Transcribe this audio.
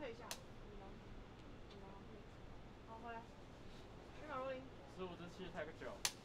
退一下。好，回来。十。十五至七十个九。